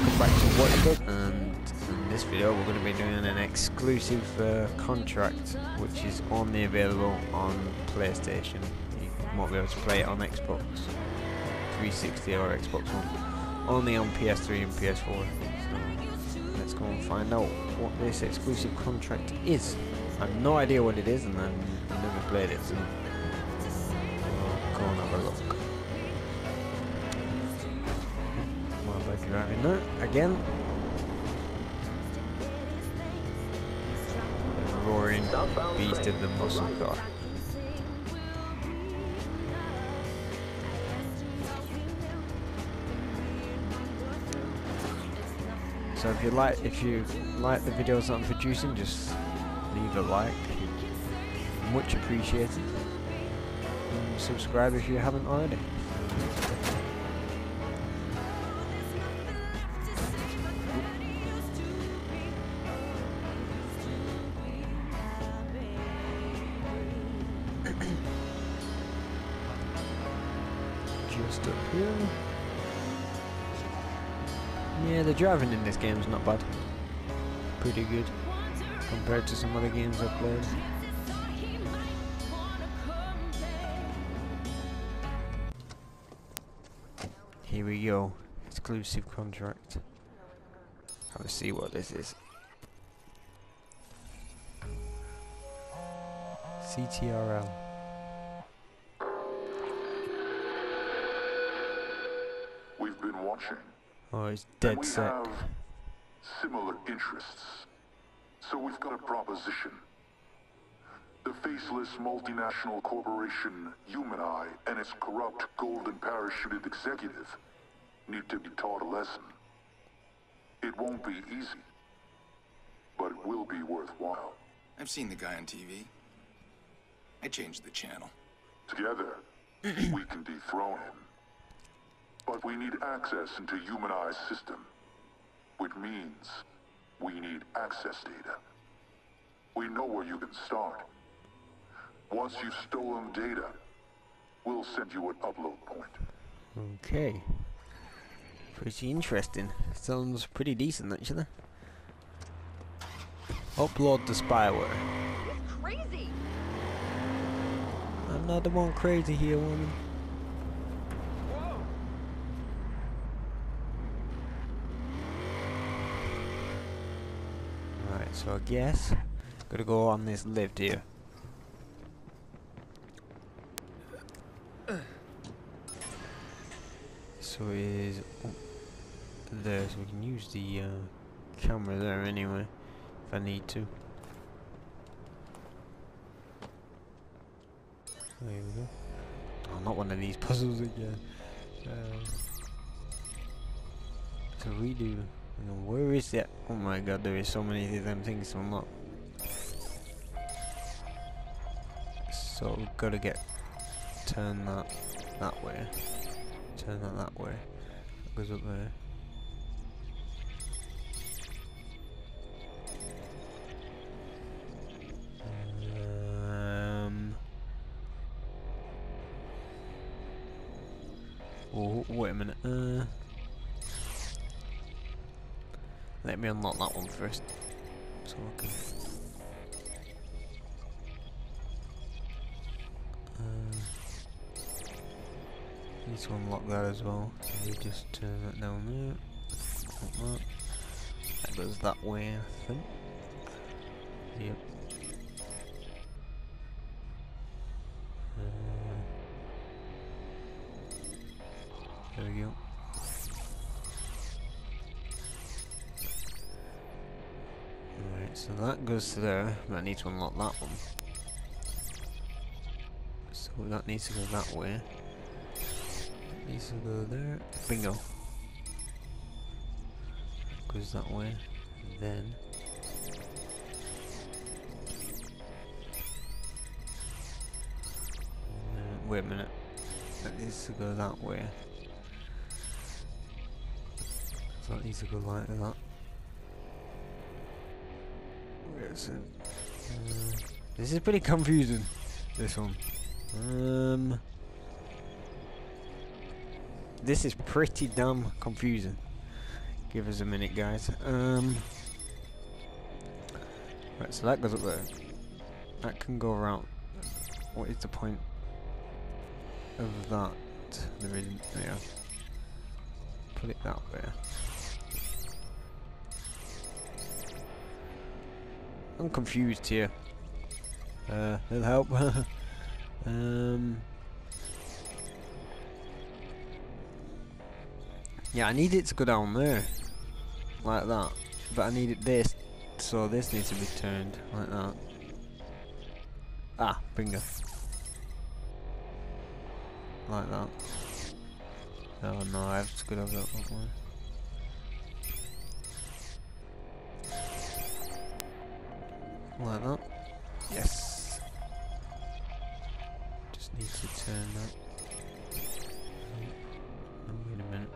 welcome back to Watchdog and in this video we're going to be doing an exclusive uh, contract which is only available on PlayStation. You won't be able to play it on Xbox 360 or Xbox One. Only on PS3 and PS4. So let's go and find out what this exclusive contract is. I have no idea what it is and I've never played it so we'll go and have a look. Driving that again. The roaring beast of the muscle car. So if you like if you like the videos that I'm producing, just leave a like. Much appreciated. And subscribe if you haven't already. Just up here. Yeah, the driving in this game is not bad. Pretty good compared to some other games I've played. Here we go. Exclusive contract. A see what this is. CTRL. Been watching. Oh, it's and dead we set. have similar interests. So we've got a proposition. The faceless multinational corporation Humani and its corrupt golden parachuted executive need to be taught a lesson. It won't be easy, but it will be worthwhile. I've seen the guy on TV. I changed the channel. Together, we can dethrone him. But we need access into Humani's system, which means we need access data. We know where you can start. Once you've stolen data, we'll send you an upload point. Okay. Pretty interesting. Sounds pretty decent actually. Upload the spyware. crazy. I'm not the one crazy here, woman. Right, so I guess gotta go on this lift here. So it is up there, so we can use the uh, camera there anyway, if I need to. There we go. Oh, not one of these puzzles again. Um, so we do. Where is that? Oh my god, there is so many of them things to not. So we've got to get turn that that way. Turn that that way. That goes up there. Um. Oh, wait a minute. Uh, let me unlock that one first. So I can. Uh, need to unlock that as well. We just turn that down there. Like that. That goes that way, I think. Yep. Uh, there we go. So that goes to there, but I need to unlock that one. So that needs to go that way. That needs to go there. Bingo. Goes that way. Then. Uh, wait a minute. That needs to go that way. So that needs to go like that. Uh, this is pretty confusing. This one. Um. This is pretty damn confusing. Give us a minute, guys. Um. Right, so that goes up there. That can go around. What is the point of that? There isn't. Yeah. Put it that way. I'm confused here. Uh, it'll help. um. Yeah, I need it to go down there. Like that. But I need it this. So this needs to be turned like that. Ah, bingo. Like that. Oh no, I have to go over that one. Like that. Yes. Just need to turn that. Oh, wait a minute.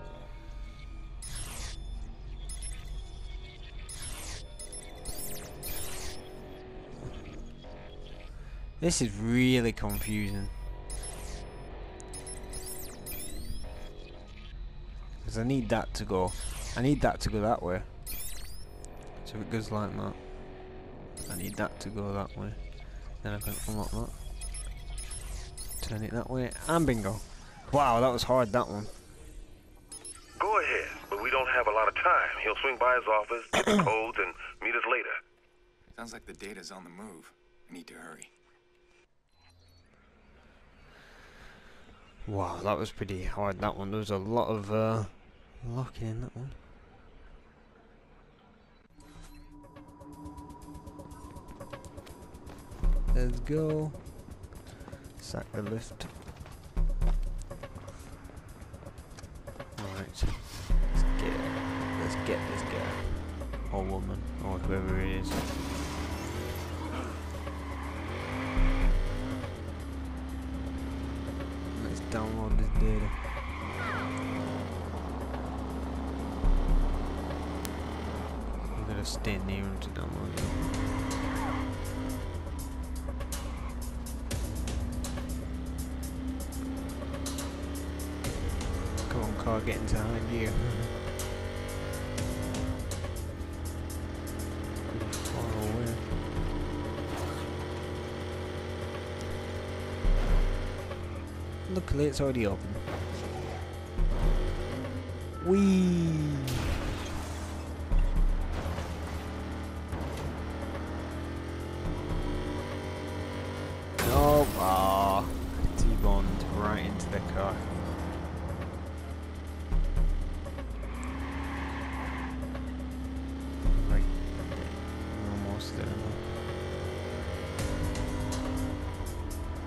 This is really confusing. Because I need that to go. I need that to go that way. So if it goes like that, I need that to go that way. Then I can unlock that. Turn it that way, and bingo. Wow, that was hard, that one. Go ahead, but we don't have a lot of time. He'll swing by his office, get the codes, and meet us later. Sounds like the data's on the move. I need to hurry. Wow, that was pretty hard, that one. There was a lot of uh, locking in that one. Let's go. Sack the lift. Right. Let's get let's get this guy. Or woman. Or whoever it is. Let's download this data. I'm gonna stay near him to download it. Car, get into high gear. Far away. Luckily, it's already open. Whee!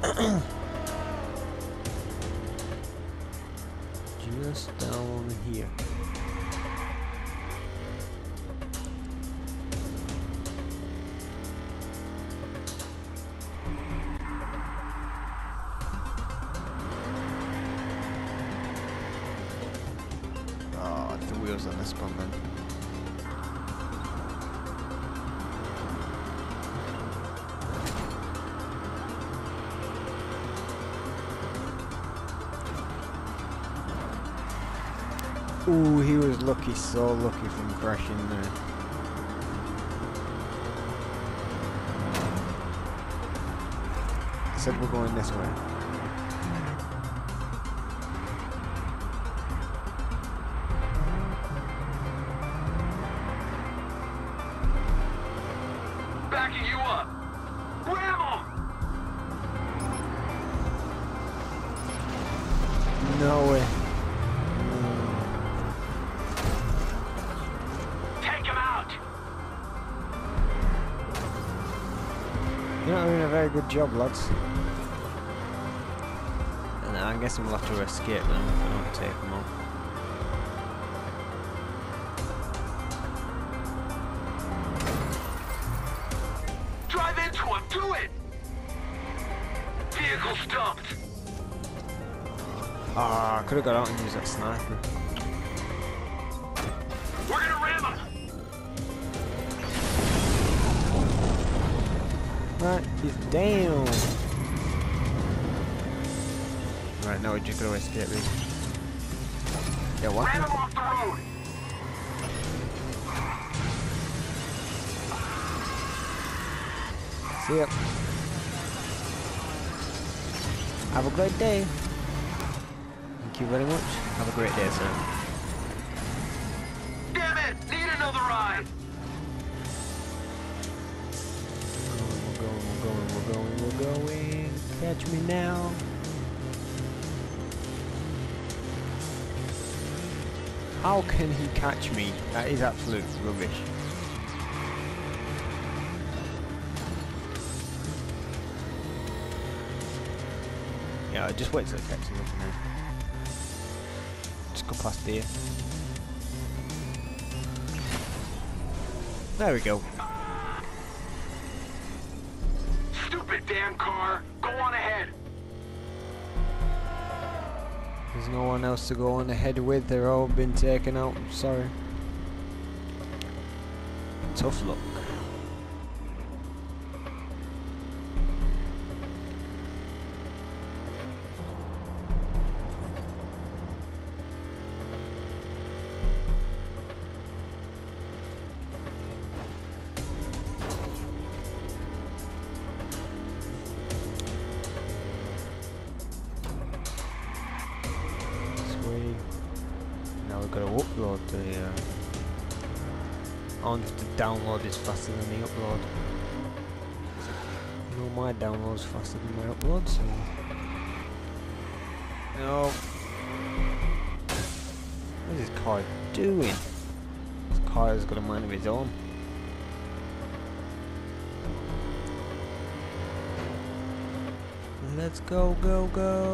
Just down here. Oh, the wheels on this one then. Lucky, so lucky from crashing there. Said we're going this way. You're not doing a very good job, lads. And I guess we'll have to escape them if I don't take them on. Drive into him! Do it! Vehicle stumped! Ah, I could have got out and used that sniper. not. He's down. Right now, we're just gonna me. Yeah, what? See ya. Have a great day. Thank you very much. Have a great day, sir. Going, we're going. Catch me now. How can he catch me? That is absolute rubbish. Yeah, just wait till it catches up then just go past here. There we go. Damn car! Go on ahead! There's no one else to go on ahead with. They're all been taken out. I'm sorry. Tough luck. Got to upload the. Uh, I wonder if the download is faster than the upload. No, my download's faster than my upload, so. No. What is this car doing? This car has got a mind of its own. Let's go, go, go.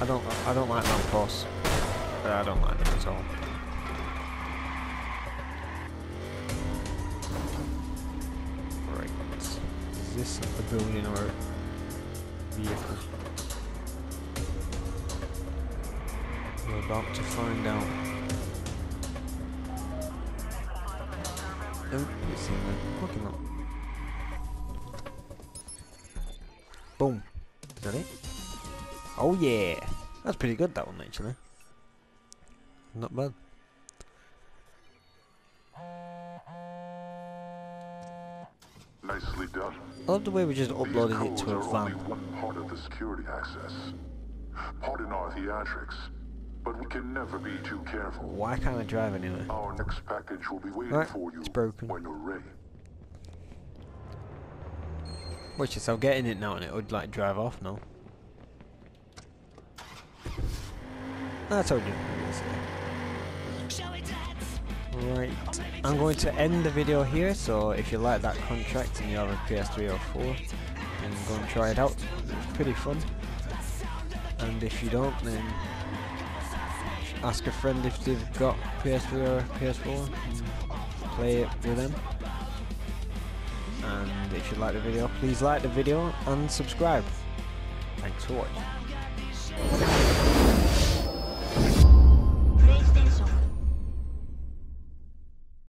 I don't I don't like lampposts. Uh, I don't like them at all. Right. Is this a building or a vehicle? We're about to find out. Oh, it's in the parking lot. Boom. Is that it? Oh yeah, that's pretty good that one actually. Not bad. Nicely done. I love the way we just uploaded it to a are only one part of the security access. Pardon our theatrics, but we can never be too careful. Why can't I drive anyway? Our next package will be waiting Right, for you it's broken. when you're ready. Which is I'm getting it now and it would like drive off now. I told you. Right, I'm going to end the video here, so if you like that contract and you have a PS3 or 4, then go and try it out. It's pretty fun. And if you don't, then ask a friend if they've got PS3 or PS4 and play it with them. And if you like the video, please like the video and subscribe. Thanks for watching.